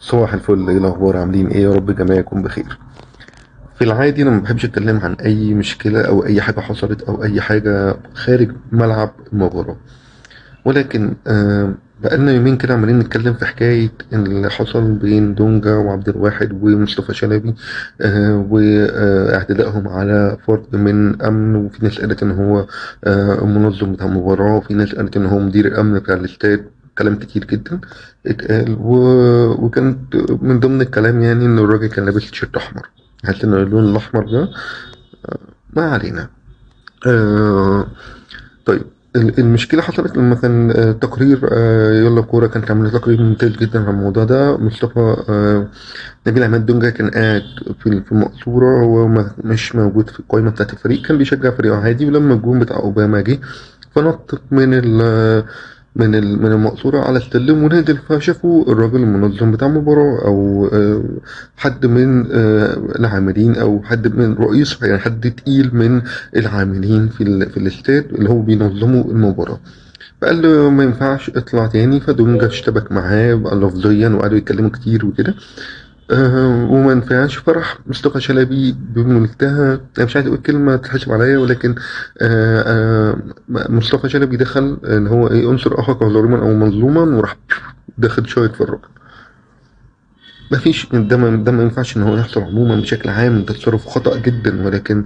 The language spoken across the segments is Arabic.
صباح الفل إيه الأخبار؟ عاملين إيه؟ يا رب الجميع يكون بخير. في العادي أنا ما بحبش أتكلم عن أي مشكلة أو أي حاجة حصلت أو أي حاجة خارج ملعب المباراة. ولكن آه بقالنا يومين كده عمالين نتكلم في حكاية اللي حصل بين دونجا وعبد الواحد ومصطفى شلبي آه وإعتدائهم على فرد من أمن وفي ناس قالت إن هو آه المنظم بتاع المباراة وفي ناس قالت إن هو مدير الامن بتاع الاستاد. كلام كتير جدا اتقال و... وكانت من ضمن الكلام يعني ان الراجل كان لابس تيشيرت أحمر. حاسس ان اللون الأحمر ده. ما علينا. آه طيب ال- المشكلة حصلت لما كان آه، تقرير آه، يلا كورة كانت عاملة تقرير ممتاز جدا عن الموضوع ده. مصطفى آه، نبيل عماد دونجا كان قاعد في المقصورة هو مش موجود في القائمة بتاعت الفريق. كان بيشجع فريقه عادي ولما الجون بتاع أوباما جه فنط من ال من من المقصورة على السلم ونزل فشافوا الراجل المنظم بتاع المباراة أو آه، حد من آه، العاملين أو حد من رئيس يعني حد تقيل من العاملين في. في الاستاد اللي هو بينظموا المباراة. فقال له ما ينفعش اطلع تاني. فدونجا اشتبك معاه لفظيا وقعدوا يتكلموا كتير وكده. وما ينفعش. فراح مصطفى شلبي بمنتهى أنا مش عايز أقول كلمة تتحسب عليا ولكن أه أه مصطفى شلبي دخل إن هو إيه انصر اخاك ظالما أو مظلوما وراح داخل شايط في الراجل ما فيش ده ما ده ما ينفعش إن هو يحصل عموما بشكل عام. تصرف خطأ جدا ولكن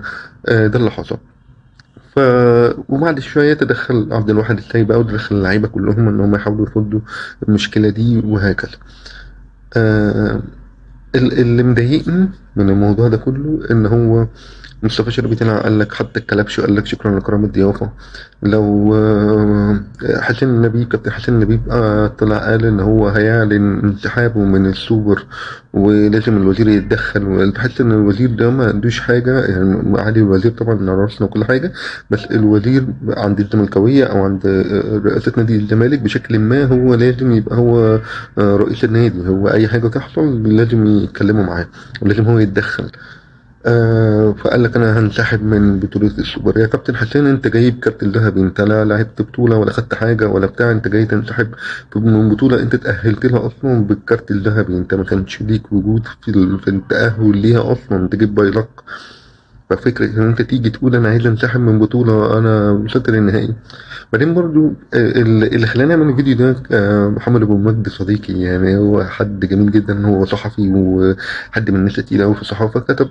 أه ده اللي حصل. ف وبعد شوية تدخل عبد الواحد السيد بقى ودخل اللعيبة كلهم إن هم يحاولوا يردوا المشكلة دي وهكذا. آه اللي مضايقني من الموضوع ده كله إن هو مصطفى شلبي طلع قال لك حتى الكلبش قال لك شكرا لكرم الضيافه لو آه، حسين النبي كابتن حسين النبي آه، طلع قال إن هو هيعلن انسحابه من السوبر ولازم الوزير يتدخل. بحس ان الوزير ده ما عندوش حاجة يعني عادي الوزير طبعا من راسنا وكل حاجة بس الوزير عند الزملكاويه أو عند آه، رئاسة نادي الزمالك بشكل ما هو لازم يبقى هو رئيس النادي. هو أي حاجة تحصل لازم يتكلموا معاه ولازم هو يتدخل. آه فقال لك أنا هنسحب من بطولة السوبر. يا كابتن حسين أنت جايب كارت الذهبي أنت لا لعبت بطولة ولا خدت حاجة ولا بتاع. أنت جاي تنسحب من بطولة أنت تأهلت لها أصلا بالكارت الذهبي. أنت ما كانش ليك وجود في, في التأهل ليها أصلا. تجيب بايلق ففكرة إن أنت تيجي تقول أنا عايز أنسحب من بطولة أنا وصلت للنهائي بعدين برضو آه، اللي خلاني أعمل الفيديو ده آه، محمد أبو مجد صديقي يعني هو حد جميل جدا هو صحفي وحد من الناس التقيلة أوي في الصحافة كتب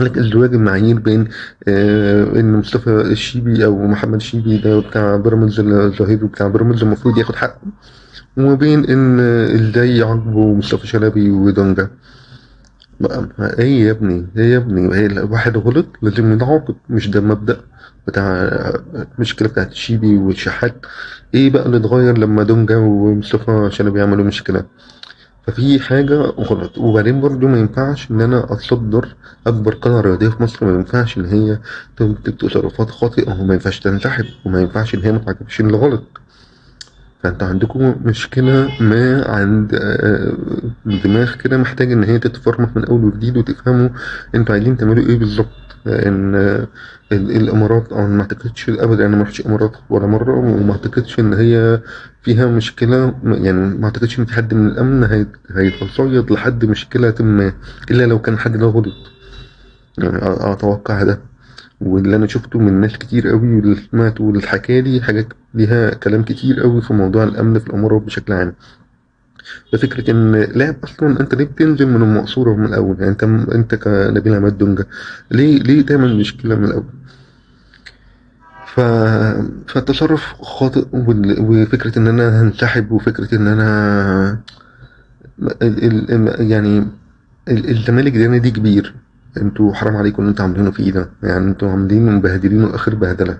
لك إزدواج المعايير بين آه إن مصطفى الشيبي أو محمد الشيبي ده بتاع بيراميدز الظهير بتاع بيراميدز المفروض ياخد حقه وما بين إن إزاي يعاقبوا مصطفى شلبي ودونجا. ما إيه يا ابني إيه يا ابني هي الواحد غلط لازم يتعاقب مش ده المبدأ بتاع المشكلة بتاعت الشيبي والشحات إيه بقى اللي اتغير لما دونجا ومصطفى شلبي عملوا مشكلة؟ ففي حاجة غلط. وبعدين برضو ما ينفعش إن أنا أتصدر أكبر قناة رياضية في مصر. ما ينفعش إن هي تنتج تصرفات خاطئة وما ينفعش تنسحب وما ينفعش إن هي ما تعجبش اللي غلط فأنت عندكم مشكلة ما عند آه، دماغ كده محتاج إن هي تتفرمط من أول وجديد وتفهموا أنتوا عايزين تعملوا إيه بالظبط. لأن آه، ال- الإمارات أنا ما أعتقدش أبدا أنا ما رحتش الإمارات ولا مرة وما أعتقدش إن هي فيها مشكلة يعني ما أعتقدش إن في حد من الأمن هي- هيتصيد لحد مشكلة ما إلا لو كان حد ده غلط. يعني أتوقع ده. واللي أنا شفته من ناس كتير قوي واللي سمعته واللي حكالي حاجات ليها كلام كتير قوي في موضوع الأمن في الإمارات بشكل عام. ففكرة إن لاعب أصلا أنت ليه بتنزل من المقصورة من الأول؟ يعني أنت أنت كنبيل عماد دونجا ليه ليه تعمل مشكلة من الأول؟ ف... فالتصرف خاطئ وفكرة إن أنا هنسحب وفكرة إن أنا ال... ال... يعني ال- الزمالك ده نادي كبير. أنتوا حرام عليكم اللي أنتوا عاملينه فيه ده يعني أنتوا عاملين مبهدلينه اخر بهدلة.